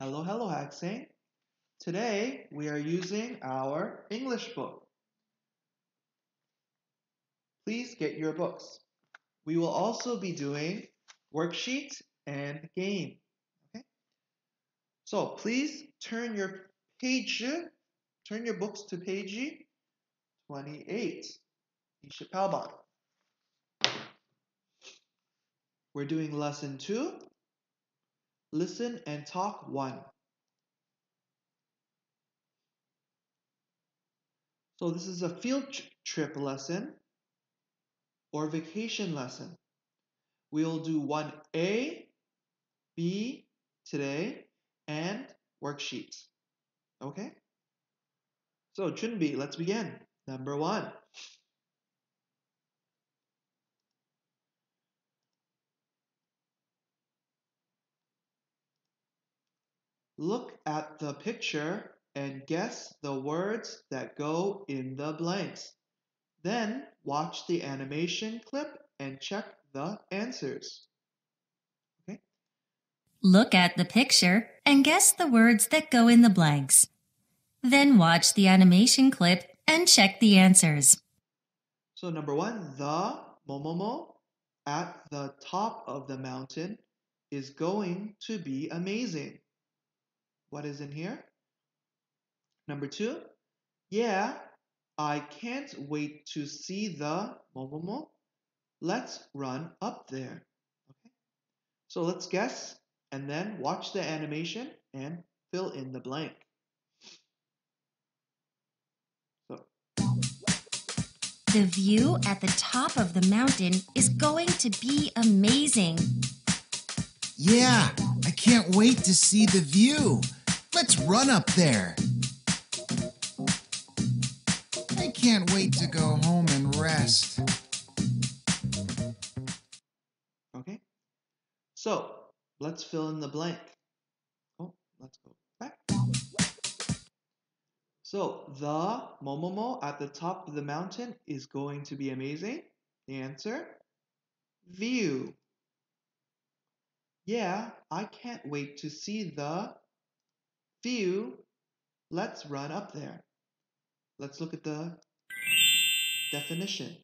Hello, hello, Haxing. Today we are using our English book. Please get your books. We will also be doing worksheet and game. Okay? So please turn your page, turn your books to page 28. 28번. We're doing lesson 2. Listen and talk 1. So this is a field trip lesson or vacation lesson. We'll do 1A, B today, and worksheets. Okay? So 준비, let's begin. Number one. Look at the picture and guess the words that go in the blanks. Then watch the animation clip and check the answers. Okay? Look at the picture and guess the words that go in the blanks. Then watch the animation clip and check the answers. So number one, the momomo at the top of the mountain is going to be amazing. What is in here? Number two, yeah, I can't wait to see the momomo. Let's run up there. Okay. So let's guess and then watch the animation and fill in the blank. So, The view at the top of the mountain is going to be amazing. Yeah, I can't wait to see the view. Let's run up there. I can't wait to go home and rest. okay. So let's fill in the blank. Oh, let's go back. So the momomo at the top of the mountain is going to be amazing. The answer, view. Yeah, I can't wait to see the view. Let's run up there. Let's look at the definition.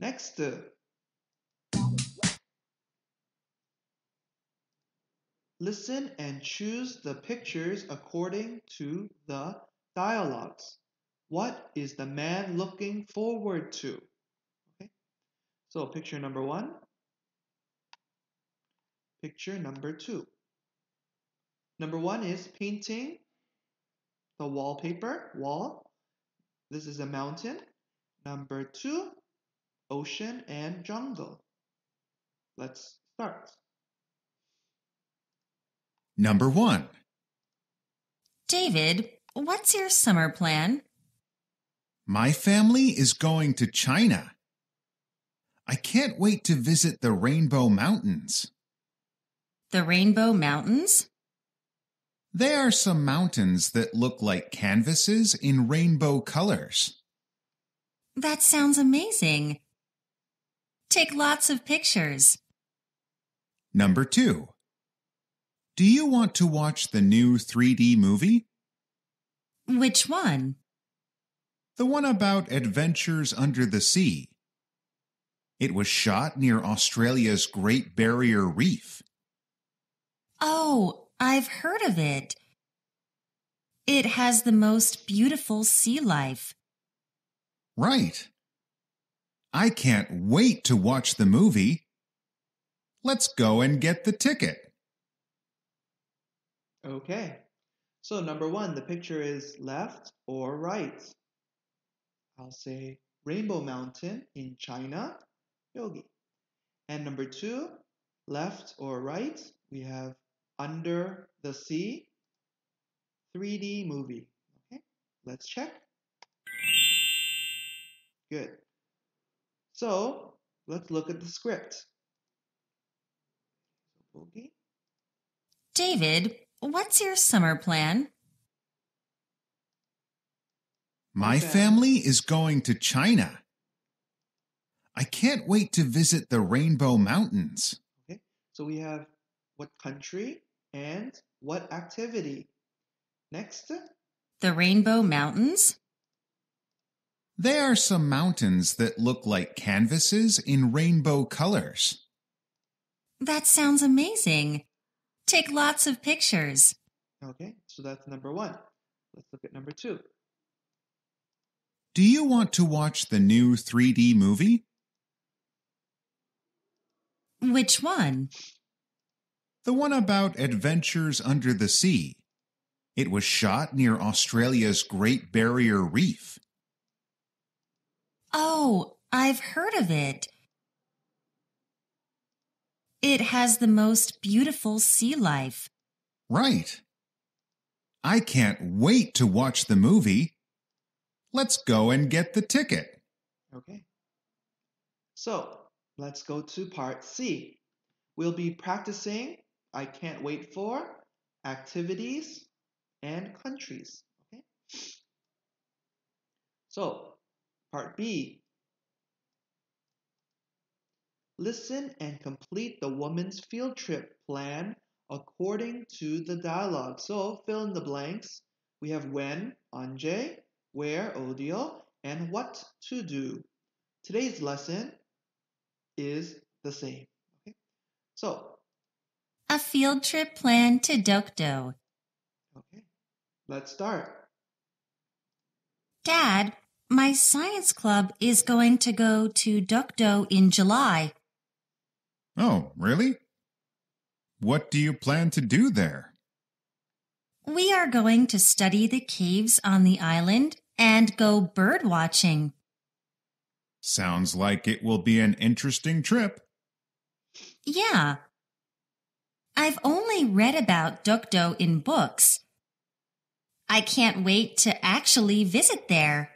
Next. Listen and choose the pictures according to the dialogues. What is the man looking forward to? Okay. So picture number one. Picture number two. Number one is painting the wallpaper, wall. This is a mountain. Number two, ocean and jungle. Let's start. Number one, David, what's your summer plan? my family is going to China. I can't wait to visit the Rainbow Mountains. The Rainbow Mountains? They are some mountains that look like canvases in rainbow colors. That sounds amazing. Take lots of pictures. Number two, do you want to watch the new 3D movie? Which one? The one about adventures under the sea. It was shot near Australia's Great Barrier Reef. Oh, I've heard of it. It has the most beautiful sea life. Right. I can't wait to watch the movie. Let's go and get the ticket. Okay. So number one, the picture is left or right. I'll say Rainbow Mountain in China. Yogi. And number two, left or right, we have Under the Sea 3D movie. Okay, let's check. Good. So let's look at the script. 보기. David, what's your summer plan? My Okay. family is going to China. I can't wait to visit the Rainbow Mountains. Okay, so we have what country and what activity. Next, The Rainbow Mountains? There are some mountains that look like canvases in rainbow colors. That sounds amazing. Take lots of pictures. okay, so that's number one. Let's look at number two. Do you want to watch the new 3D movie? Which one? The one about adventures under the sea. It was shot near Australia's Great Barrier Reef. Oh, I've heard of it. It has the most beautiful sea life. Right. I can't wait to watch the movie. Let's go and get the ticket. Okay. So let's go to part C. We'll be practicing I can't wait for activities and countries. Okay. So part B. Listen and complete the woman's field trip plan according to the dialogue. So fill in the blanks. We have when, anje, where, odio, and what to do. Today's lesson is the same. Okay? So, A field trip plan to Dokdo. okay, let's start. Dad, my science club is going to go to Dokdo in July. Oh, really? What do you plan to do there? We are going to study the caves on the island and go bird watching. Sounds like it will be an interesting trip. Yeah. I've only read about Dokdo in books. I can't wait to actually visit there.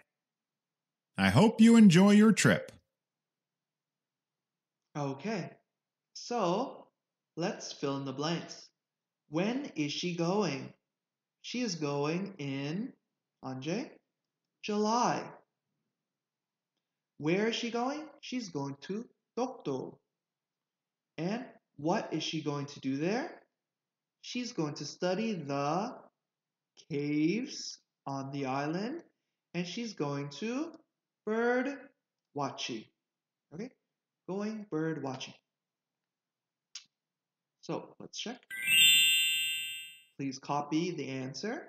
I hope you enjoy your trip. Okay, so let's fill in the blanks. When is she going? She is going in, Anje, July. Where is she going? She's going to Dokdo. And what is she going to do there? She's going to study the caves on the island and she's going to bird watching. Okay? Going bird watching. So let's check. Please copy the answer.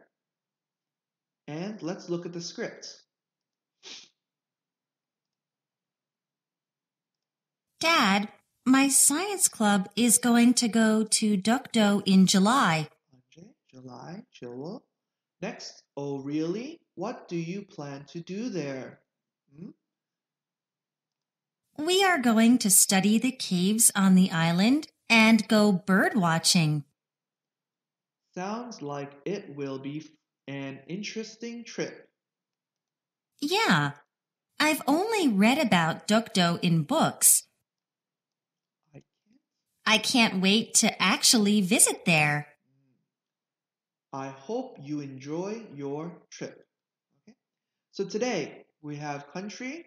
And let's look at the script. Dad, my science club is going to go to Dokdo in July. Okay, July, Joel. Next, oh really? What do you plan to do there? Hmm? We are going to study the caves on the island and go bird watching. Sounds like it will be an interesting trip. Yeah. I've only read about Dokdo in books. I can't. Wait to actually visit there. I hope you enjoy your trip. Okay. So today we have country,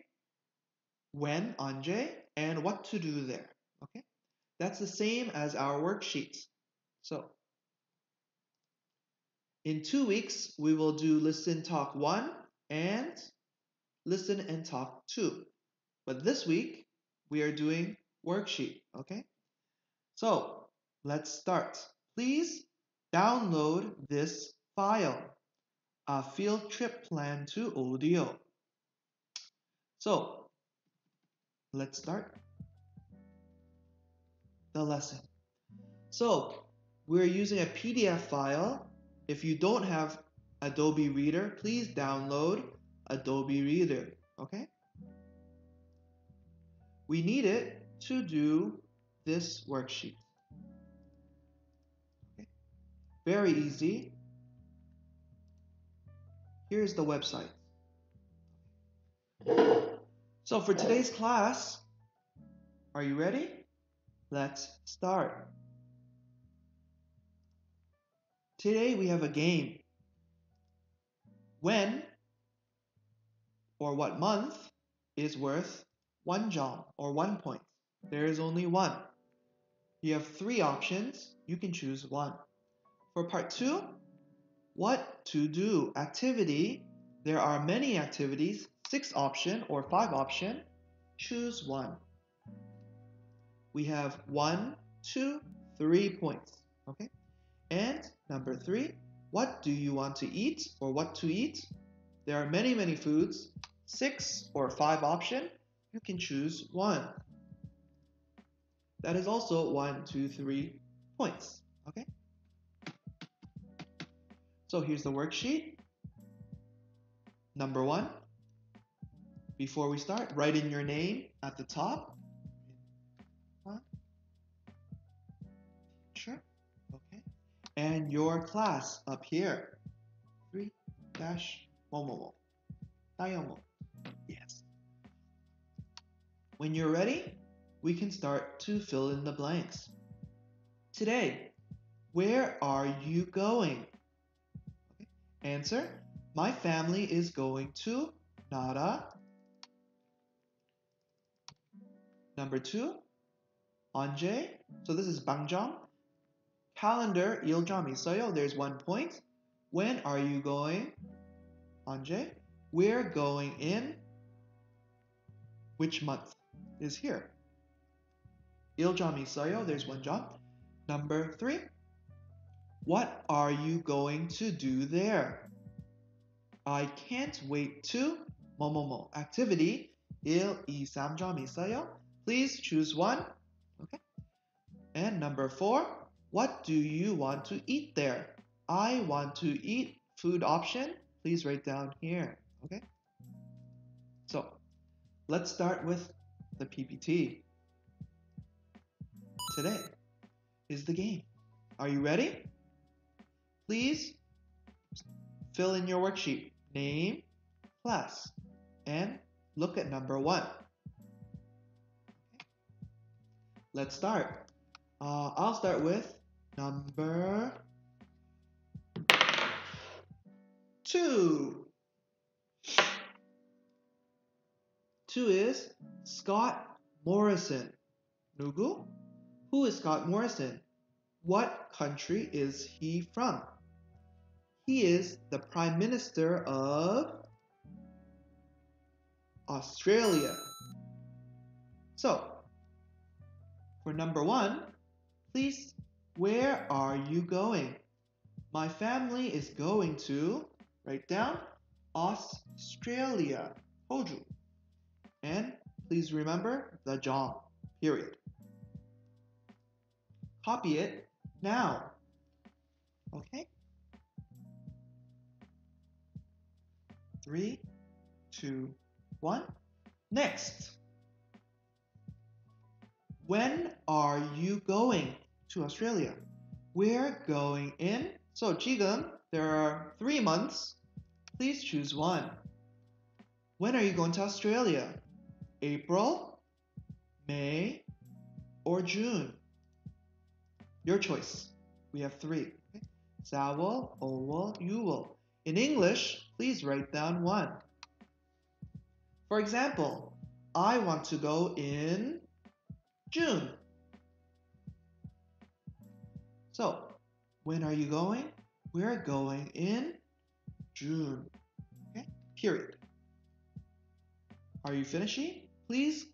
when, anje, and what to do there. Okay. That's the same as our worksheets. So in two weeks we will do listen talk one and listen and talk two. But this week we are doing worksheet. Okay. So let's start. Please download this file, a field trip plan to audio. So let's start the lesson. So we're using a PDF file. If you don't have Adobe Reader, please download Adobe Reader. Okay? We need it to do this worksheet. Very easy. Here's the website. So for today's class, are you ready? Let's start. Today we have a game. When or what month is worth one jom or one point. There is only one. You have three options. You can choose one. For part two, what to do activity. There are many activities, six option or five option. Choose one. We have one, two, three points. Okay. And number three, what do you want to eat or what to eat? There are many, many foods, six or five option. You can choose one. That is also one, two, three points. Okay? So here's the worksheet. Number one. Before we start, write in your name at the top. Sure. Okay. And your class up here. Three dash. Dayomo. Yes. When you're ready, we can start to fill in the blanks. Today, where are you going? Answer My family is going to Nara. Number two, Anje. So this is Bangjam. Calendar, Iljam Isayo. There's one point. When are you going? Anje. We're going in. Which month is here? Iljam Isayo. There's one job. Number three. What are you going to do there? I can't wait to momomo activity il i samjam isayo. Please choose one. Okay. And number four, what do you want to eat there? I want to eat food option. Please write down here. Okay. So let's start with the PPT. Today is the game. Are you ready? Please fill in your worksheet name, class, and look at number one. Let's start. Uh, I'll start with number two. Two is Scott Morrison. 누구? Who is Scott Morrison? What country is he from? He is the Prime Minister of Australia. So, for number one, please, where are you going? My family is going to, write down, Australia. Hoju. And please remember the job, period. Copy it now. Okay? Three, two, one. Next. When are you going to Australia? We're going in. So 지금 there are three months. Please choose one. When are you going to Australia? April, May, or June? Your choice. We have three. Zawal, Owal, Yuwal. In English, please write down one. For example, I want to go in June. So, when are you going? We're going in June. Okay? Period. Are you finishing? Please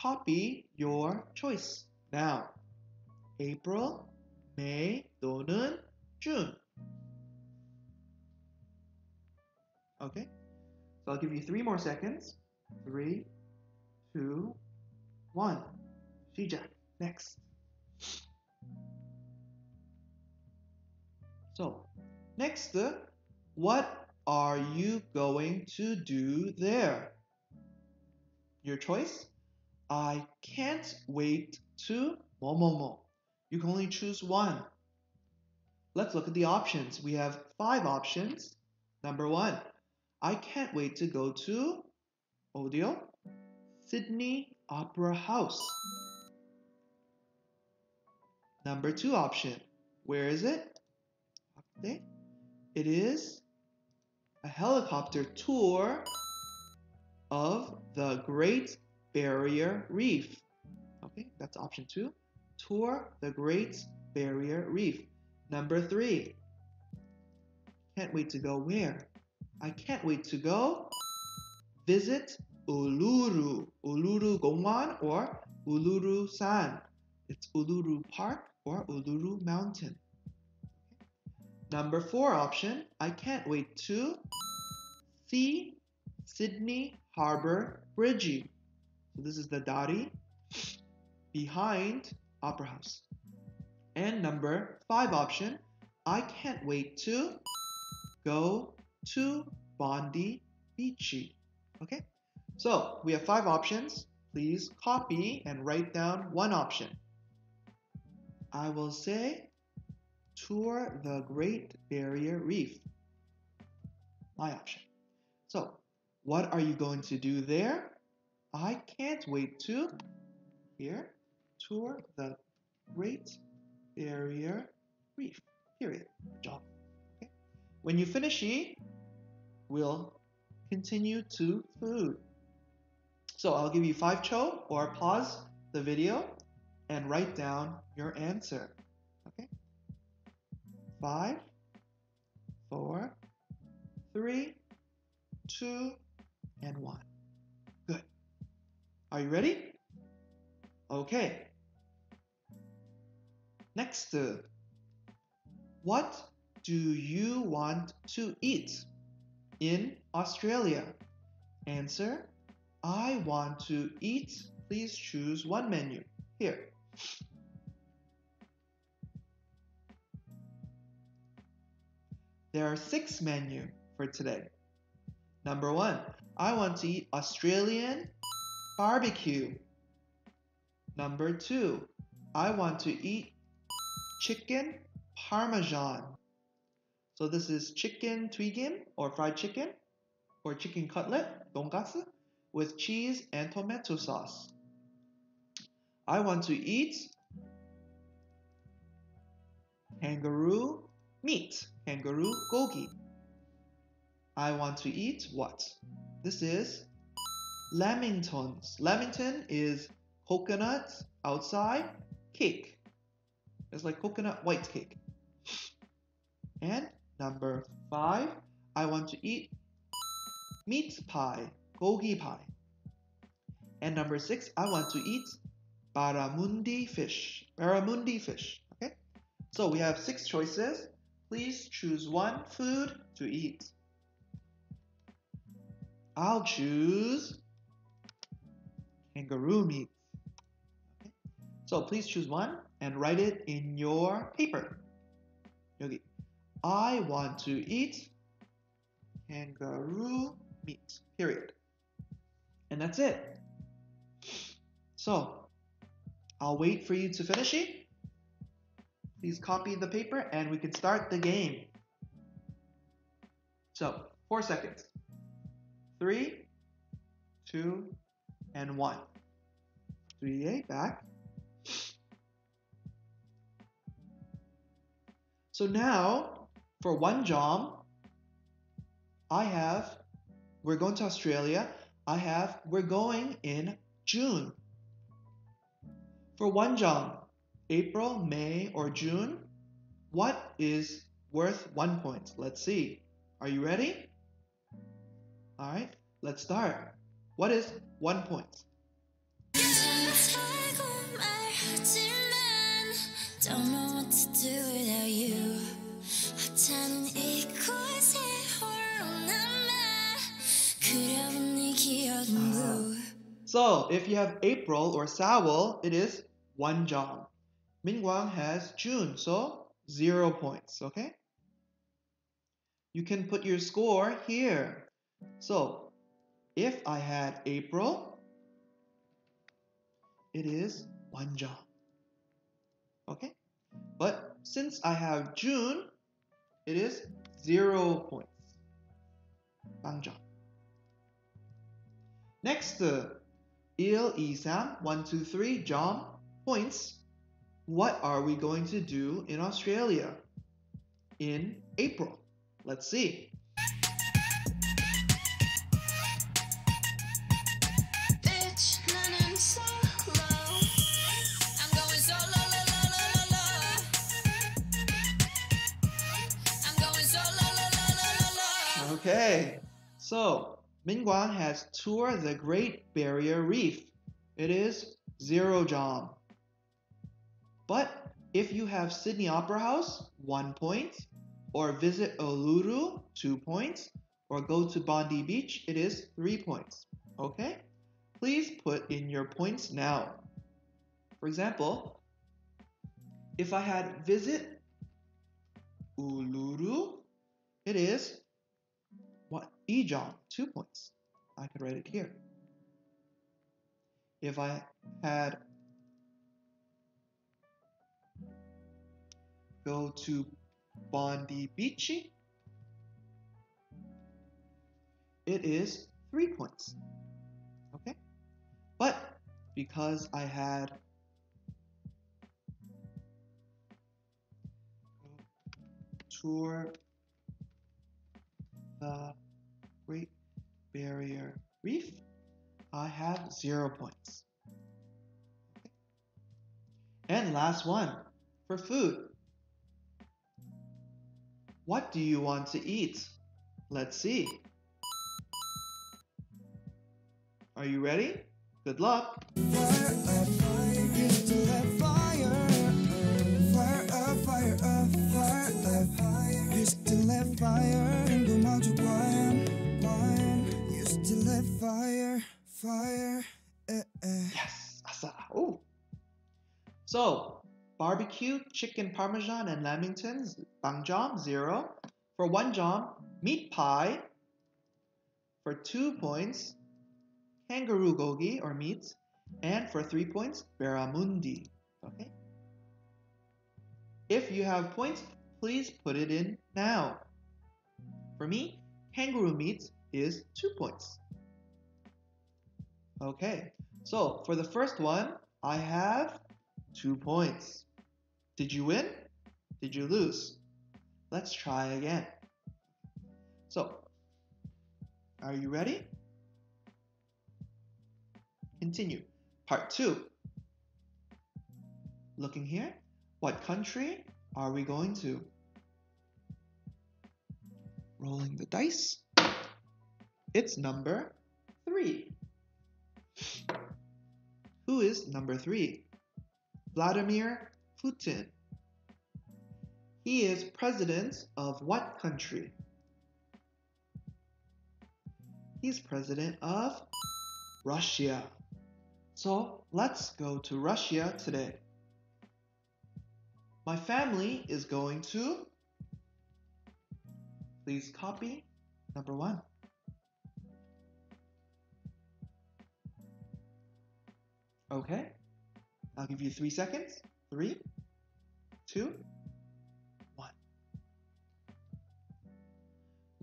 copy your choice now. April, May 또는 June. Okay? So I'll give you three more seconds. Three, two, one. 시작. Next. So, next, what are you going to do there? Your choice? I can't wait to momomo. You can only choose one. Let's look at the options. We have five options. Number one, I can't wait to go to audio Sydney Opera House. Number two option, where is it? It is a helicopter tour of the Great Barrier Reef. Okay, that's option two. Tour the Great Barrier Reef. Number three. Can't wait to go where? I can't wait to go visit Uluru, Uluru Gongwan or Uluru San. It's Uluru Park or Uluru Mountain. Number four option, I can't wait to see Sydney Harbour Bridge. So this is the Dari behind Opera House. And number five option, I can't wait to go to Bondi Beachy. Okay, so we have five options. Please copy and write down one option. I will say tour the Great Barrier Reef. My option. So, what are you going to do there? I can't wait to here tour the Great Barrier Reef. Period. Job. Okay. When you finish eating, we'll continue to food. So I'll give you five cho or pause the video and write down your answer. Okay? Five, four, three, two, and one. Good. Are you ready? Okay. Next, uh, what do you want to eat in Australia? Answer I want to eat. Please choose one menu. Here. There are six menus for today. Number one, I want to eat Australian barbecue. Number two, I want to eat chicken parmesan. So this is chicken twigim or fried chicken or chicken cutlet, dongatsu, with cheese and tomato sauce. I want to eat kangaroo meat, kangaroo gogi. I want to eat what? This is lamingtons. Lamington is coconut outside cake. It's like coconut white cake. And number five, I want to eat meat pie, gogi pie. And number six, I want to eat barramundi fish. Barramundi fish. Okay? So we have six choices. Please choose one food to eat. I'll choose kangaroo meat. Okay? So please choose one and write it in your paper. 여기. I want to eat kangaroo meat. Period. And that's it. So, I'll wait for you to finish it. Please copy the paper and we can start the game. So, four seconds. Three, two, and one. Three, eight, back. So now, for one job, I have, we're going to Australia. I have, we're going in June. For one job, April, May, or June, what is worth one point? Let's see. Are you ready? All right, let's start. What is one point? So, if you have April or Sawol, it is one job. Mingguang has June, so zero points, okay? You can put your score here. So, if I had April, it is one job. Okay? But since I have June, it is zero points. 빵점. Next, uh, Il, Isa, 1, John, points. What are we going to do in Australia in April? Let's see. Okay, so Mingguang has toured the Great Barrier Reef. It is zero jom. But if you have Sydney Opera House, one point, or visit Uluru, two points, or go to Bondi Beach, it is three points. Okay? Please put in your points now. For example, if I had visit Uluru, it is what Ejong, two points. I could write it here. If I had go to Bondi Beachy, it is three points. Okay? But because I had tour the Great Barrier Reef, I have zero points. And last one for food. What do you want to eat? Let's see. Are you ready? Good luck. Fire fire. Fire fire. Eh, eh. Yes, asa. Oh. So, barbecue, chicken parmesan, and lamingtons, bang jam, zero. For one jam, meat pie. For two points, kangaroo gogi or meat. And for three points, barramundi. Okay. If you have points, please put it in now. For me, kangaroo meat is two points. Okay, so for the first one, I have two points. Did you win? Did you lose? Let's try again. So, are you ready? Continue. Part two. Looking here, what country are we going to? Rolling the dice. It's number three. Who is number three? Vladimir Putin. He is president of what country? He's president of Russia. So let's go to Russia today. My family is going to. Please copy number one. Okay, I'll give you three seconds. Three, two, one.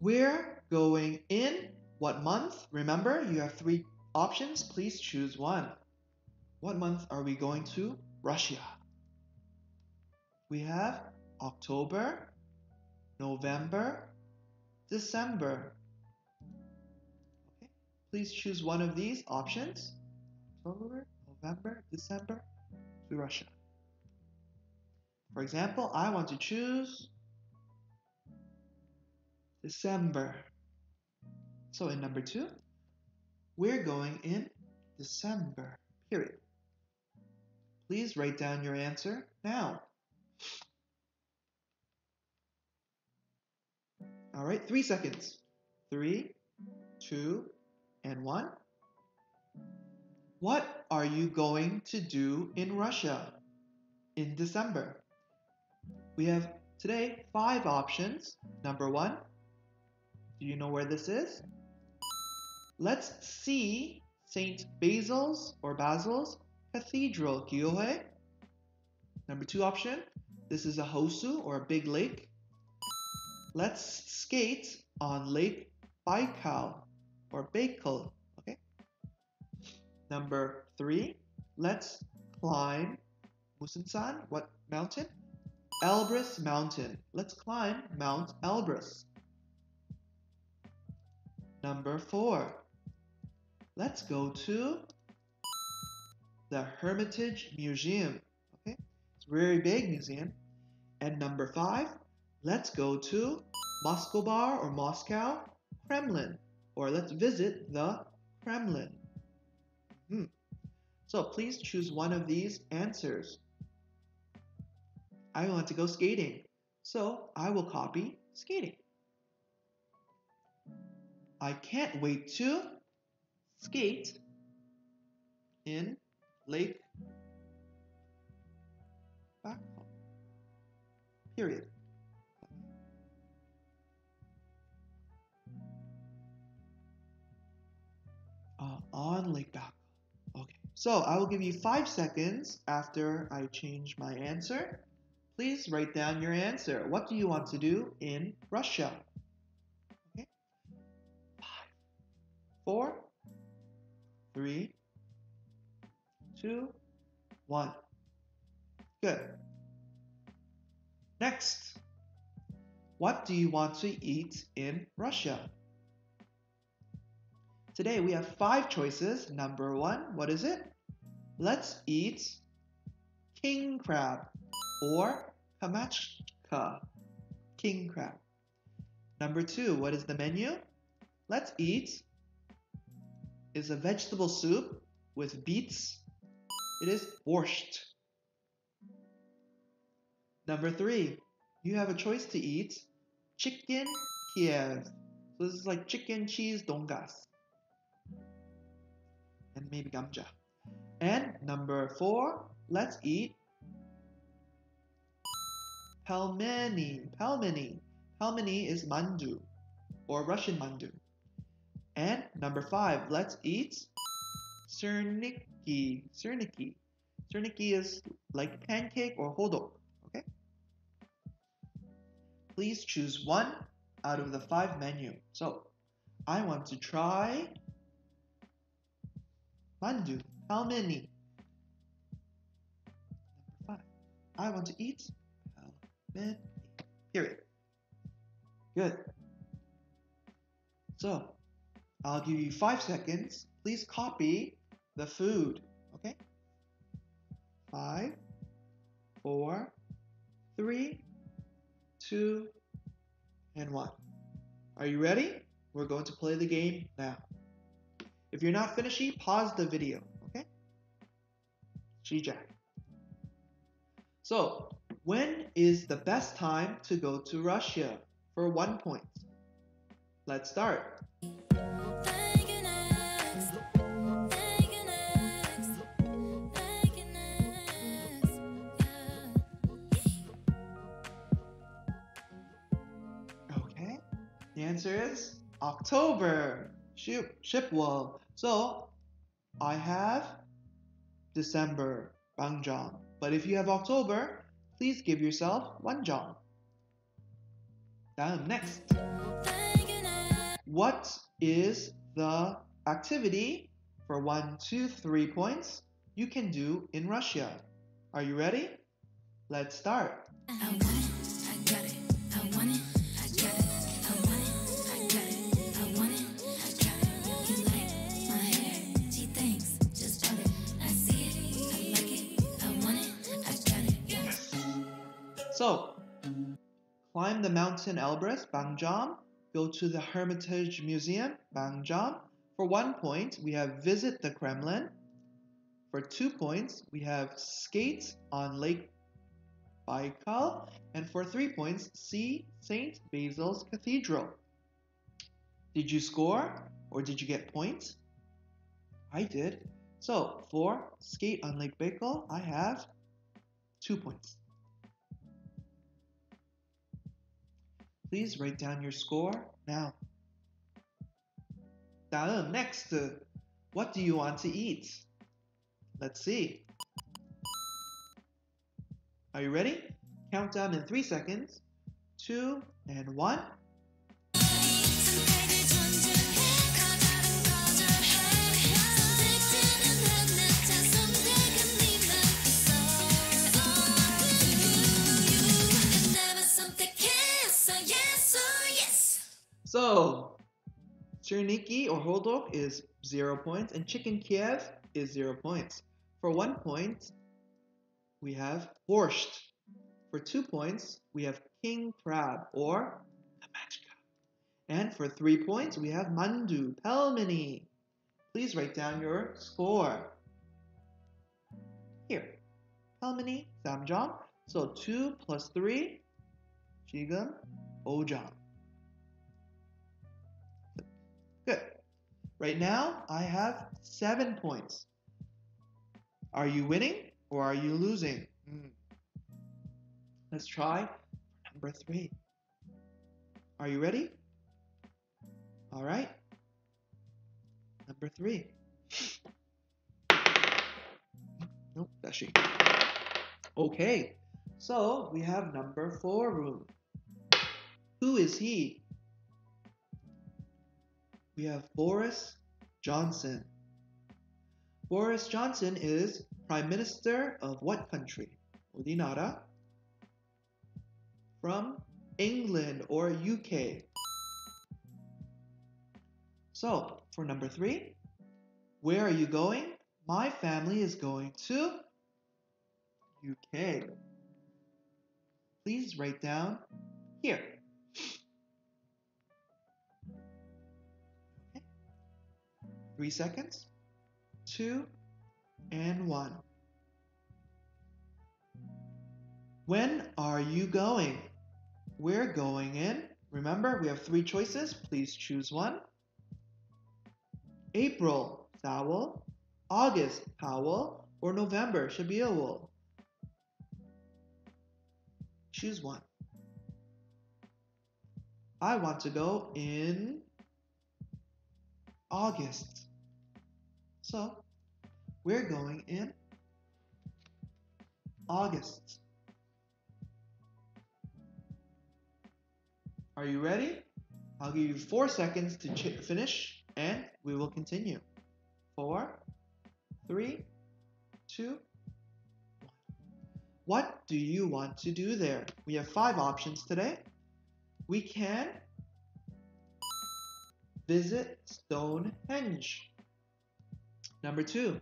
We're going in what month? Remember, you have three options. Please choose one. What month are we going to Russia? We have October, November, December. Okay, please choose one of these options. October, November, December to Russia. For example, I want to choose December. So in number two, we're going in December, period. Please write down your answer now. All right, three seconds. Three, two, and one. What are you going to do in Russia in December? We have today five options. Number one, do you know where this is? Let's see St. Basil's or Basil's Cathedral, Gyohe. Number two option, this is a Hosu or a big lake. Let's skate on Lake Baikal or Baikal. Number three, let's climb Musansan. What mountain? Elbrus Mountain. Let's climb Mount Elbrus. Number four, let's go to the Hermitage Museum. Okay, it's a very big museum. And number five, let's go to Moscow Bar or Moscow Kremlin, or let's visit the Kremlin. So please choose one of these answers. I want to go skating, so I will copy skating. I can't wait to skate in Lake Baikal. Period. Uh, on Lake Baikal. So I will give you five seconds after I change my answer. Please write down your answer. What do you want to do in Russia? Okay, five, four, three, two, one. Good. Next, what do you want to eat in Russia? Today we have five choices. Number one, what is it? Let's eat king crab or Kamchatka, king crab. Number two, what is the menu? Let's eat is a vegetable soup with beets. It is borscht. Number three, you have a choice to eat chicken Kiev. So this is like chicken cheese dongas. And maybe gamja. And number four, let's eat pelmeni. Pelmeni. Pelmeni is mandu or Russian mandu. And number five, let's eat serniki. Serniki. Serniki is like pancake or hodok. Okay? Please choose one out of the five menu. So, I want to try mandu. How many? Number five. I want to eat pelmeni. Period. Good. So, I'll give you five seconds. Please copy the food. Okay? Five, four, three, two, and one. Are you ready? We're going to play the game now. If you're not finishing, pause the video. Okay? 시작. So, when is the best time to go to Russia for one point? Let's start. The answer is October. Ship, Shipwell. So I have December, Bangjong. But if you have October, please give yourself one jong. Down. Next. What is the activity for one, two, three points you can do in Russia? Are you ready? Let's start. So, climb the mountain Elbrus, Bangjam. Go to the Hermitage Museum, Bangjam. For one point, we have visit the Kremlin. For two points, we have skate on Lake Baikal. And for three points, see St. Basil's Cathedral. Did you score or did you get points? I did. So, for skate on Lake Baikal, I have two points. Please write down your score now. 다음, next. Uh, what do you want to eat? Let's see. Are you ready? Countdown in three seconds. Two and one. So, Cherniki or Holdok is 0 points, and Chicken Kiev is 0 points. For 1 point, we have Borscht. For 2 points, we have King Crab or Namachka. And for 3 points, we have Mandu, pelmeni. Please write down your score. Here, Pelmeni samjang. So 2 plus 3, Jigam, ojang. Good. Right now, I have 7 points. Are you winning or are you losing? Hmm. Let's try number 3. Are you ready? All right. Number 3. Nope, that's she. Okay, so we have number 4 room. Who is he? We have Boris Johnson. Boris Johnson is Prime Minister of what country? 어디 나라? From England or UK. So, for number three, where are you going? My family is going to UK. Please write down here. three seconds, two, and one. When are you going? We're going in. Remember, we have three choices. Please choose one. April, 杂窝, August, Powell, or November, 是别窝. Choose one. I want to go in August. So, we're going in August. Are you ready? I'll give you four seconds to finish and we will continue. Four, three, two, one. What do you want to do there? We have five options today. We can visit Stonehenge. Number two,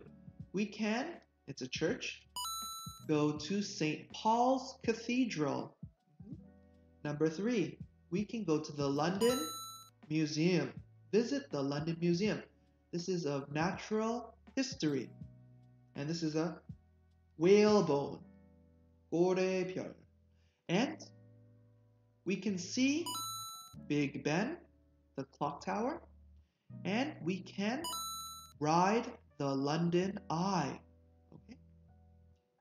we can, it's a church, go to St. Paul's Cathedral. Number three, we can go to the London Museum. Visit the London Museum. This is of natural history. And this is a whalebone. 고래별. And we can see Big Ben, the clock tower, and we can ride the London Eye. Okay?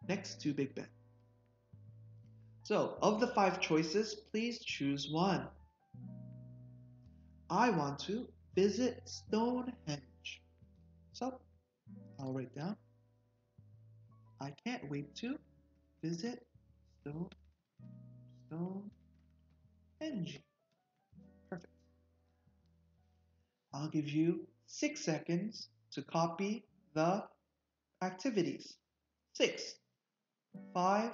Next to Big Ben. So, of the five choices, please choose one. I want to visit Stonehenge. So, I'll write down. I can't wait to visit Stone Stonehenge. Perfect. I'll give you six seconds to copy the activities. Six, five,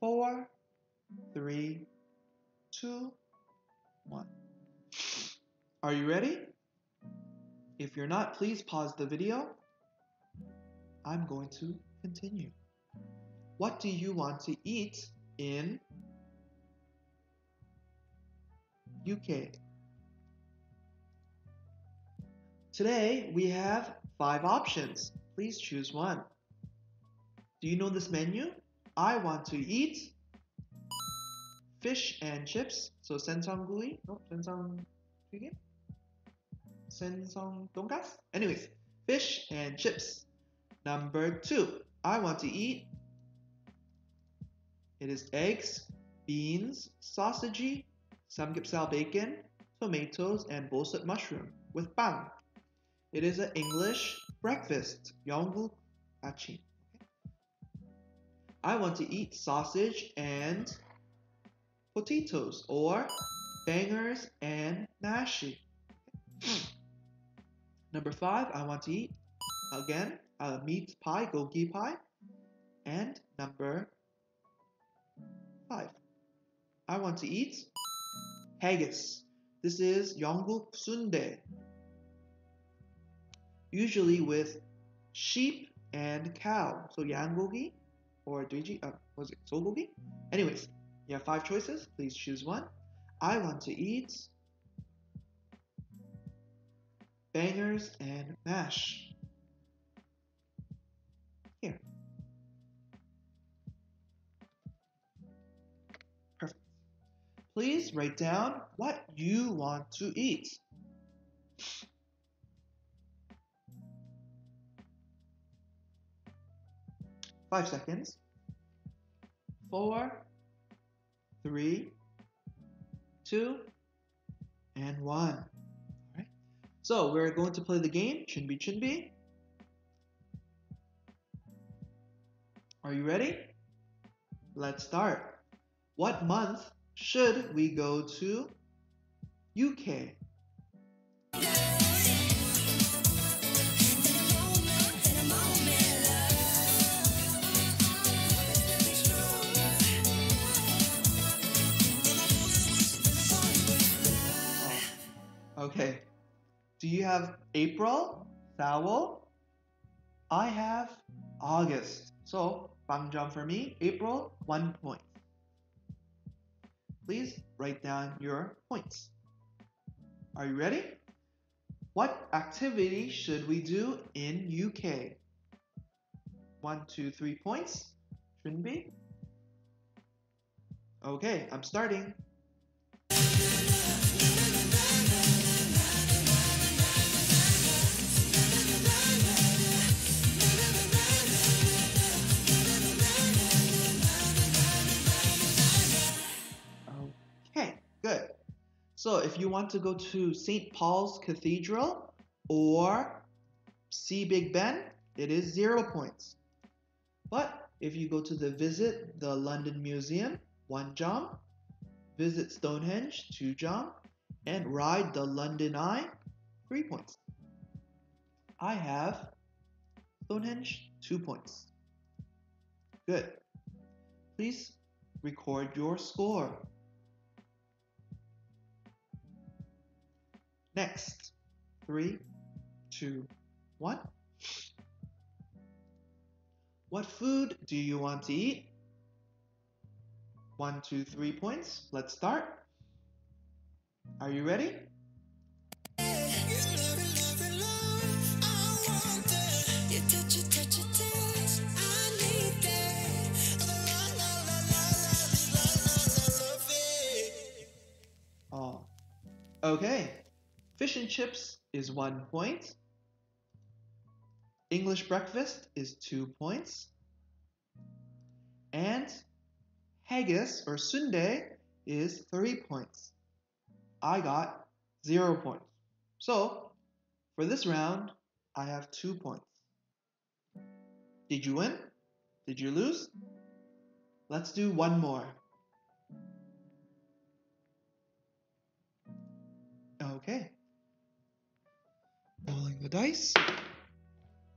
four, three, two, one. Are you ready? If you're not, please pause the video. I'm going to continue. What do you want to eat in UK? Today we have five options. Please choose one. Do you know this menu? I want to eat fish and chips. So sensamgui, no, sensang 튀김? Sensang dongas? Anyways, fish and chips. Number two, I want to eat. It is eggs, beans, sausage, samgyeopsal bacon, tomatoes, and boset mushroom with bang. It is an English breakfast. 영국 아침. I want to eat sausage and potatoes or bangers and mashi. Number five, I want to eat again a meat pie, gogi pie. And number five, I want to eat haggis. This is 영국 순대. Usually with sheep and cow. So 양고기 or 돼지, uh, was it 소고기? Anyways, you have five choices. Please choose one. I want to eat bangers and mash. Here. Perfect. Please write down what you want to eat. Five seconds. Four, three, two, and one. All right. So we're going to play the game Chunbi Chunbi. Are you ready? Let's start. What month should we go to UK? Okay. Do you have April? Sawol? I have August. So, Bangjam for me, April, one point. Please write down your points. Are you ready? What activity should we do in UK? One, two, three points. Shouldn't be. Okay, I'm starting. So if you want to go to St. Paul's Cathedral or see Big Ben, it is zero points. But if you go to the visit the London Museum, one jump, visit Stonehenge, two jump, and ride the London Eye, three points. I have Stonehenge, two points. Good. Please record your score. Next, three, two, one. What food do you want to eat? One, two, three points. Let's start. Are you ready? Oh. Okay. Fish and chips is one point. English breakfast is two points. And haggis or sundae is three points. I got zero points. So, for this round, I have two points. Did you win? Did you lose? Let's do one more. Okay. Rolling the dice.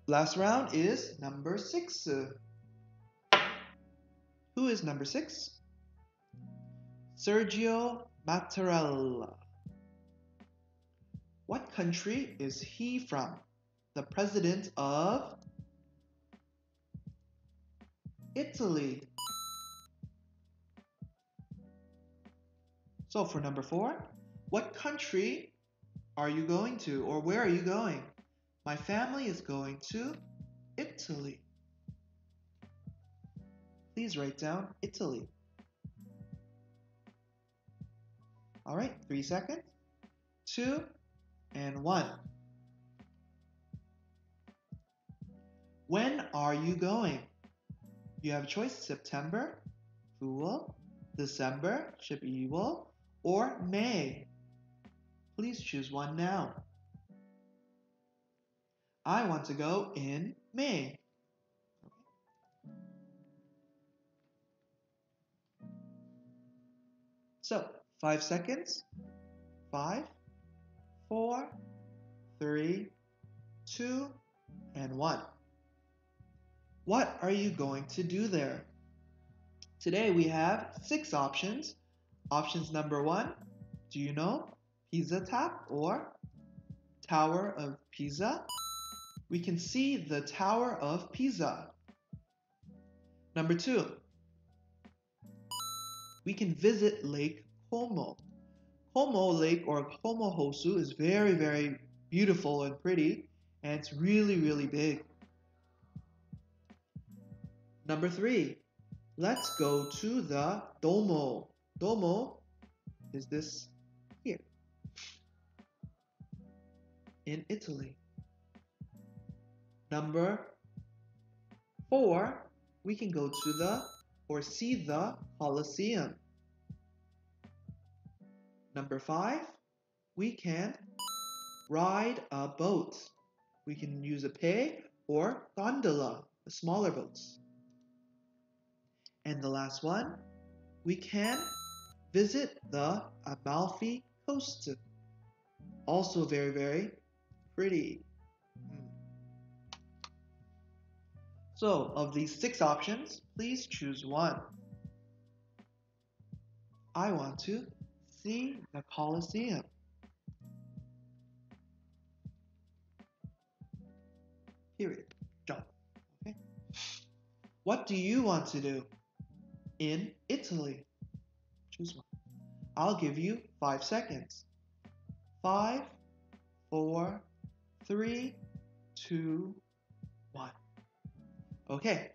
Last round is number six. Who is number six? Sergio Mattarella. What country is he from? The president of Italy. So for number four, what country are you going to or where are you going? My family is going to Italy. Please write down Italy. All right, three seconds, two, and one. When are you going? You have a choice September, Full, December, Ship or May. Please choose one now. I want to go in May. So, five seconds. Five, four, three, two, and one. What are you going to do there? Today we have six options. Options number one, do you know? Pisa Tap or Tower of Pisa. We can see the Tower of Pisa. Number two, we can visit Lake Como. Como Lake or Como Hosu is very, very beautiful and pretty, and it's really, really big. Number three, let's go to the Duomo. Duomo is this in Italy. Number four, we can go to the or see the Colosseum. Number five, we can ride a boat. We can use a pay or gondola, the smaller boats. And the last one, we can visit the Amalfi Coast. Also very, very pretty. Hmm. So, of these six options, please choose one. I want to see the Colosseum. Period. Done. Okay. What do you want to do? In Italy. Choose one. I'll give you five seconds. Five, four, three, two, one. Okay.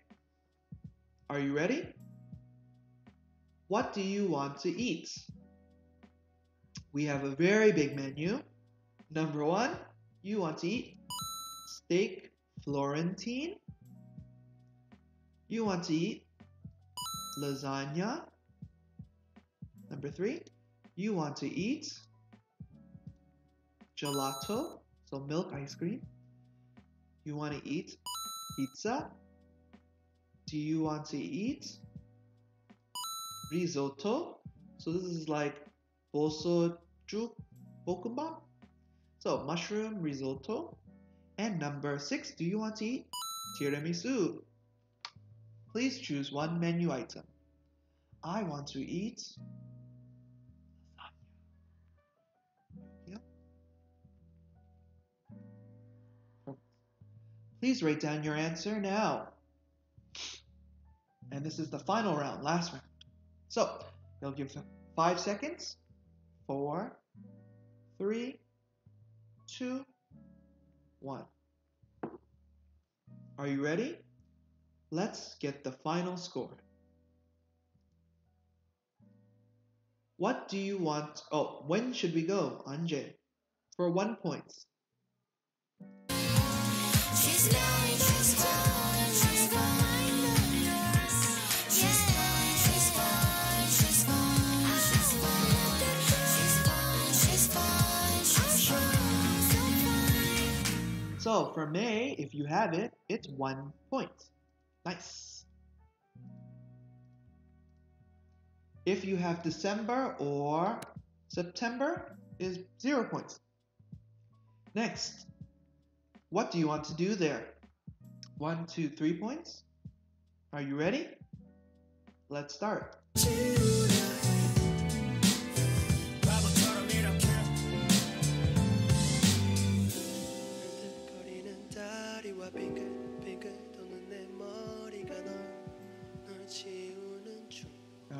Are you ready? What do you want to eat? We have a very big menu. Number one, you want to eat steak Florentine. You want to eat lasagna. Number three, you want to eat gelato, so milk ice cream. You want to eat pizza. Do you want to eat risotto? So this is like bosojuk bokumbap. So mushroom risotto. And number six, do you want to eat tiramisu? Please choose one menu item. I want to eat Please write down your answer now. And this is the final round, last round. So, you'll give five seconds. Four, three, two, one. Are you ready? Let's get the final score. What do you want? Oh, when should we go, Anje? For one point. So for May, if you have it, it's one point. Nice. If you have December or September, is zero points. Next, what do you want to do there? One, two, three points. Are you ready? Let's start.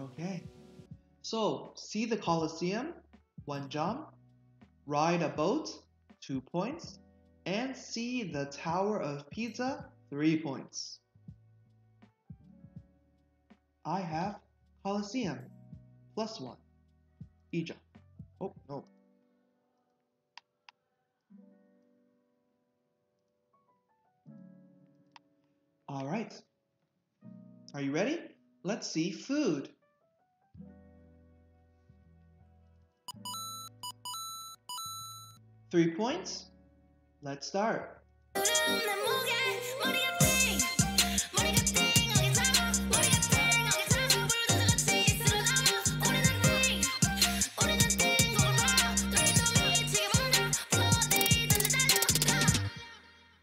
Okay. So, see the Colosseum, one jump. Ride a boat, two points. And see the Tower of Pisa, three points. I have Colosseum, plus one. Egypt. Oh, no. All right. Are you ready? Let's see food. Three points. Let's start.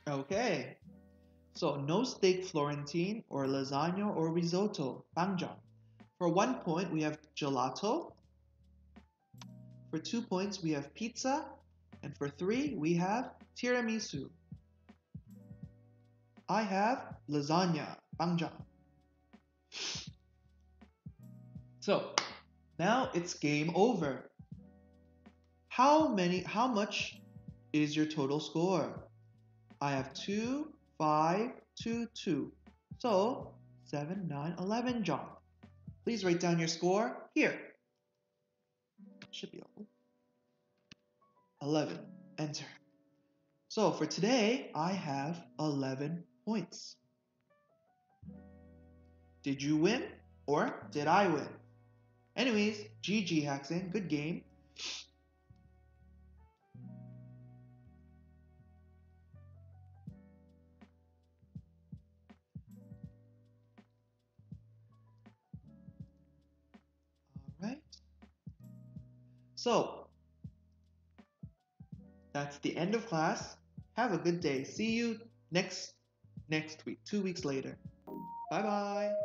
Okay, so no steak Florentine or lasagna or risotto, bangjang. For one point, we have gelato. For two points, we have pizza. And for three, we have tiramisu. I have lasagna. Bangjang. So now it's game over. How many, how much is your total score? I have 2, 5, 2, 2. So 7, 9, 11, John. Please write down your score here. Should be all. 11. Enter. So for today, I have 11 points. Did you win or did I win? Anyways, GG Haxon, good game. So, that's the end of class. Have a good day. See you next next week, 2 weeks later. Bye-bye.